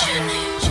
Jenny.